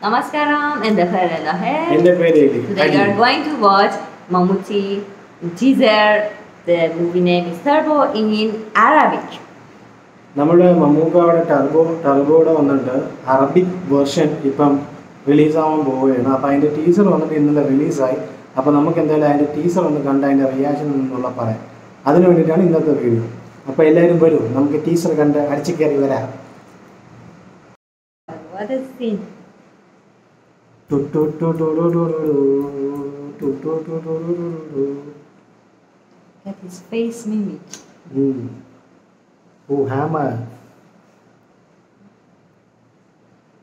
And the Harala എന്റെ പേര്. Today we are going to watch Mamuti teaser. The movie name is Turbo in Arabic. നമ്മുടെ മമ്മൂക്കയുടെ turbo ടർബോയുടെ വന്നിട്ട് Arabic version ഇപ്പം റിലീസാവാൻ പോവുകയാണ്. അപ്പോൾ അതിന്റെ ടീസർ വന്നിട്ട് ഇന്നലെ റിലീസായി അപ്പോൾ നമുക്ക് എന്തായാലും അതിന്റെ ടീസർ ഒന്ന് കണ്ട് അതിന്റെ റിയാക്ഷൻ എന്നുള്ള പറയാം. അതിനു വേണ്ടിയിട്ടാണ് ഇന്നത്തെ വീഡിയോ അപ്പോൾ എല്ലാവരും വരൂ. നമുക്ക് ടീസർ കണ്ട് അടിച്ചു കയറി വരാം. What is scene? That is face mimic. Mm. Oh, hammer.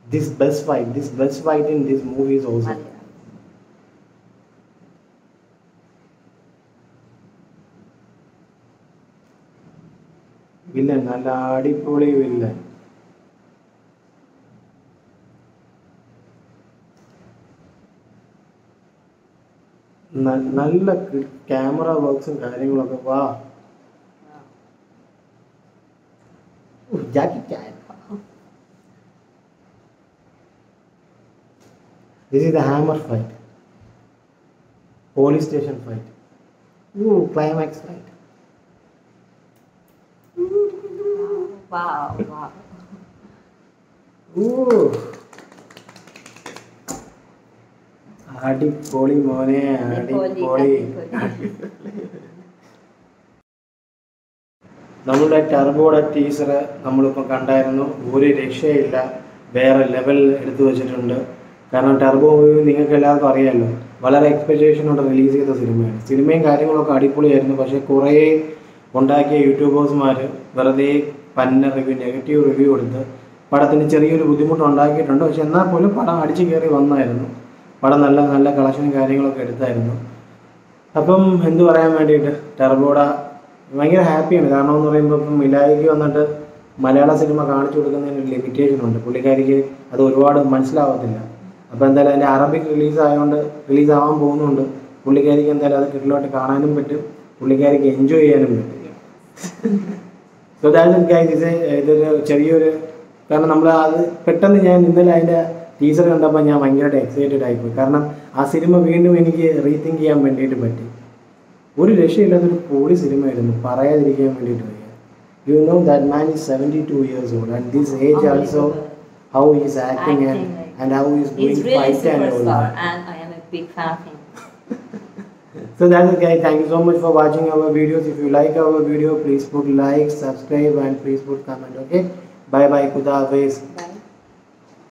This best fight, this best fight in this movie is also. Malia. Villain നല്ല അടിപൊളി വില്ലൻ നല്ല ക്യാമറ വർക്ക്സും കാര്യങ്ങളൊക്കെ വാ this is the hammer fight police station fight climax fight Wow, wow. Ooh. അടിപൊളി മോനെ അടിപൊളി നമ്മുടെ ടർബോയുടെ ടീസർ നമ്മളിപ്പോൾ കണ്ടായിരുന്നു. ഒരു രക്ഷയില്ല. വേറെ ലെവൽ എടുത്തു വെച്ചിട്ടുണ്ട്. കാരണം ടർബോ മൂവി നിങ്ങൾക്ക് എല്ലാവർക്കും അറിയാമല്ലോ വളരെ എക്സ്പെക്റ്റേഷനോടെ റിലീസ് ചെയ്ത സിനിമയാണ്. സിനിമയും കാര്യങ്ങളൊക്കെ അടിപൊളിയായിരുന്നു. പക്ഷേ കുറേ ഉണ്ടാക്കിയ യൂട്യൂബേഴ്സ്മാർ വെറുതെ പന്ന റിവ്യൂ നെഗറ്റീവ് റിവ്യൂ കൊടുത്ത് പടത്തിന് ചെറിയൊരു ബുദ്ധിമുട്ട് ഉണ്ടാക്കിയിട്ടുണ്ട്. പക്ഷെ എന്നാൽ പോലും പടം അടിച്ചു കയറി വന്നായിരുന്നു. പടം നല്ല നല്ല കളക്ഷനും കാര്യങ്ങളൊക്കെ എടുത്തായിരുന്നു. അപ്പം എന്തു പറയാൻ വേണ്ടിയിട്ട്? ടെർബോഡ ഭയങ്കര ഹാപ്പിയാണ്. കാരണം എന്ന് പറയുമ്പോൾ ഇപ്പം മിലായിക്ക് വന്നിട്ട് മലയാള സിനിമ കാണിച്ചു കൊടുക്കുന്നതിന് ഒരു ലിമിറ്റേഷൻ ഉണ്ട്. പുള്ളിക്കാരിക്ക് അത് ഒരുപാട് മനസ്സിലാവത്തില്ല. അപ്പോൾ എന്തായാലും അതിന്റെ അറബിക് റിലീസ് ആയതുകൊണ്ട് റിലീസ് ആവാൻ പോകുന്നുണ്ട്. പുള്ളിക്കാരിക്ക് എന്തായാലും അത് കിട്ടിലോട്ട് കാണാനും പറ്റും. പുള്ളിക്കാരിക്ക് എൻജോയ് ചെയ്യാനും പറ്റും. സോ ദാറ്റ് ഗൈസ് ഇത് ഇതൊരു ചെറിയൊരു കാരണം നമ്മൾ അത് പെട്ടെന്ന് ഞാൻ ഇന്നലെ അതിന്റെ ടീച്ചർ കണ്ടപ്പോൾ ഞാൻ ഭയങ്കരമായിട്ട് എക്സൈറ്റഡ് ആയിപ്പോയി കാരണം ആ സിനിമ വീണ്ടും എനിക്ക് റീതിങ്ക് ചെയ്യാൻ വേണ്ടിയിട്ട് പറ്റി ഒരു രക്ഷയില്ലാത്തൊരു പൊളി സിനിമയായിരുന്നു പറയാതിരിക്കാൻ വേണ്ടിയിട്ട് വയ്യ you know that man is seventy two years old and this age also how is acting and Acting like- and how is He's doing really fight and all superstar and I am a big fan of him. So that's it guys. Thank you so much for watching our videos. If you like our video, please put like, subscribe and please put comment. Okay. Bye bye. Kuda Hafiz. Bye.